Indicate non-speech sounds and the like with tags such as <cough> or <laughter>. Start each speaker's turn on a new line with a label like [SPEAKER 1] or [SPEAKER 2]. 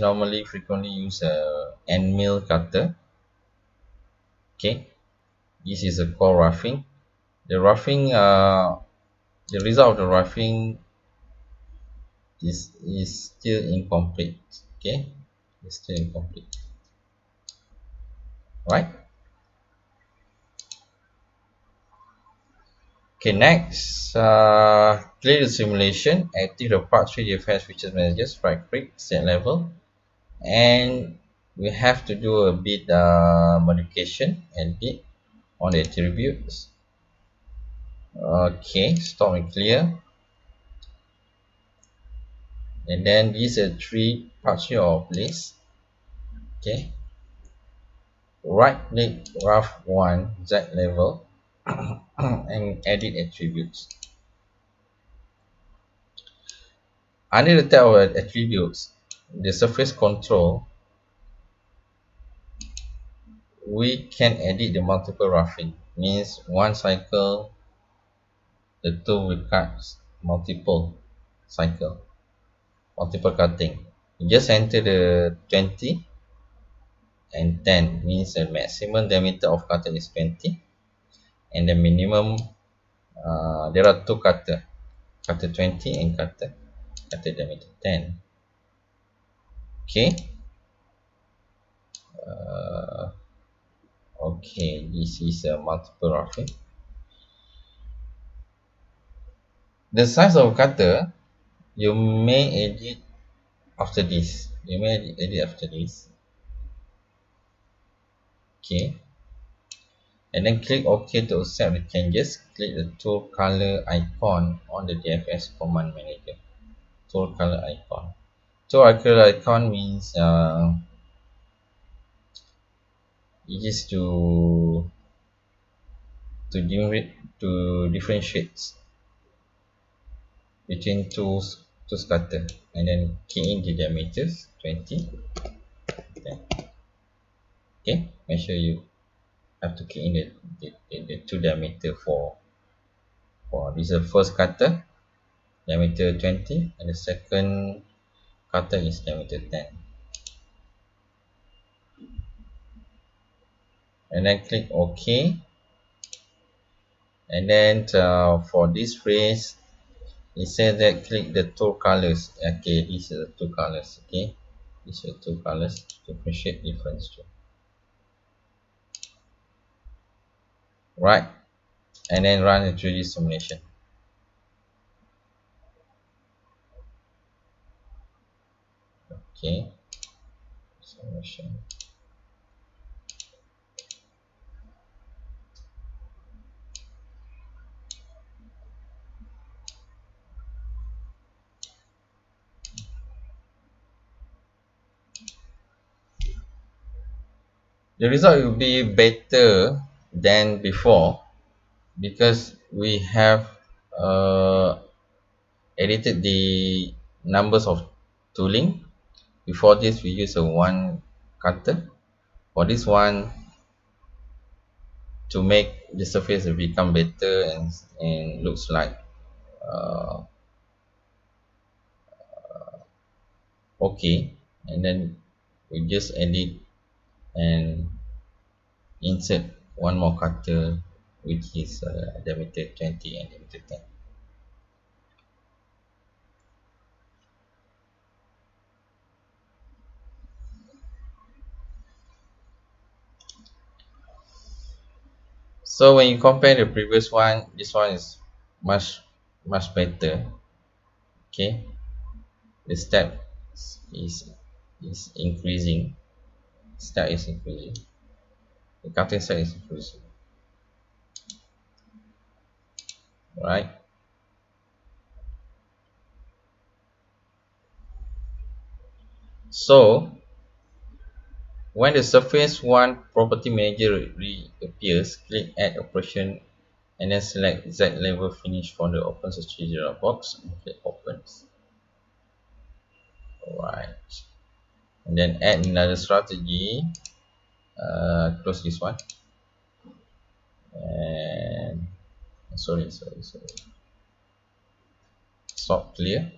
[SPEAKER 1] normally frequently use a end mill cutter. Okay this is a core roughing. The roughing uh, the result of the roughing is is still incomplete. Okay it's still incomplete. Right okay next uh, clear the simulation active the part 3 DFS features managers right click set level and we have to do a bit uh, modification and bit on the attributes. Okay stop and clear. And then these are three parts of list okay. Right click rough one z level <coughs> and edit attributes. Under the tab of attributes the surface control we can edit the multiple roughing. Means one cycle the tool will cut multiple cycle multiple cutting. You just enter the 20 and 10 means the maximum diameter of cutter is 20 and the minimum uh, there are two cutter cutter 20 and cutter cutter diameter 10 okay. Uh, okay this is a multiple roughing the size of cutter you may edit after this. You may edit after this. Okay. And then click ok to accept the changes. Click the tool color icon on the dfs command manager. Tool color icon tool color icon means uh, it is to to to differentiate between two two scatter and then key in the diameters 20 okay. Make sure you have to key in the, the, the two diameter for for this is the first cutter diameter 20 and the second cutter is diameter 10 and then click OK. And then uh, for this phrase it says that click the two colors. Okay these are the two colors okay? These are two colors to appreciate difference too. Right? And then run the 3d simulation okay. Simulation the result will be better than before because we have uh, edited the numbers of tooling before this we use a one cutter. For this one to make the surface become better and, and looks like uh, okay. And then we just edit and insert one more cutter which is uh, diameter 20 and diameter 10 so when you compare the previous one this one is much much better. Okay? The step is is increasing. Step is increasing. The cutting step is increasing. Right? So when the surface one property manager reappears click add operation and then select z level finish from the open search box. And click opens alright. And then add another strategy. Uh, close this one. And sorry sorry sorry. Stop clear